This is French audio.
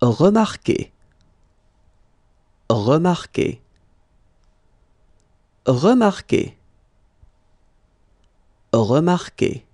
Remarquez. Remarquez. Remarquez. Remarquez.